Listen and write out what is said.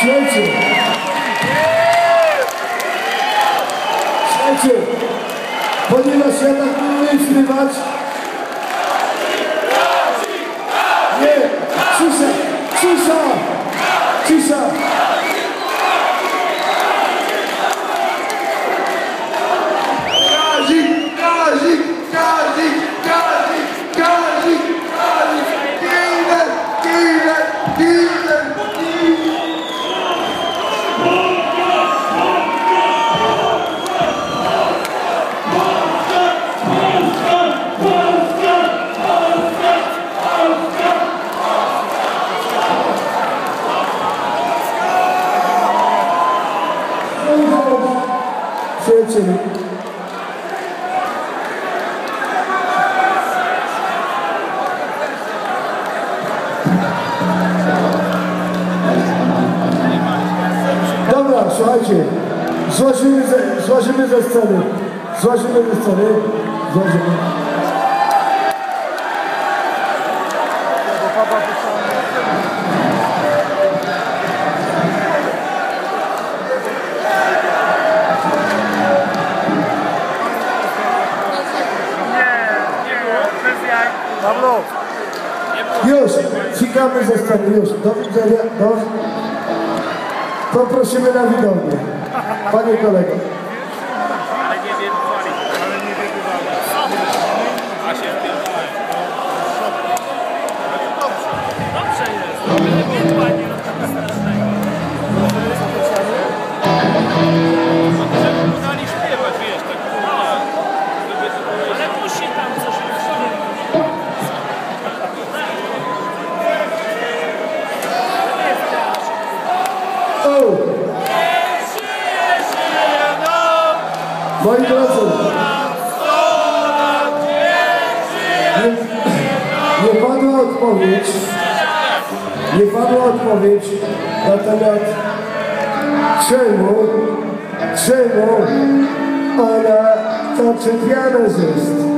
Słuchajcie. Słuchajcie. Ponieważ ja tak nie umiem śpiewać. Nie, cisza, cisza, cisza. Przyjaciele. Dobra, słuchajcie. Złażymy ze, złażymy ze sceny. Złażymy ze sceny. Złażymy. Pablo, Już, cikamy ze sceny, już. Do widzenia, do... Poprosimy na widownię. Panie kolego. Nie padła odpowiedź, nie padła odpowiedź na temat czemu, czemu ona to czepiana jest.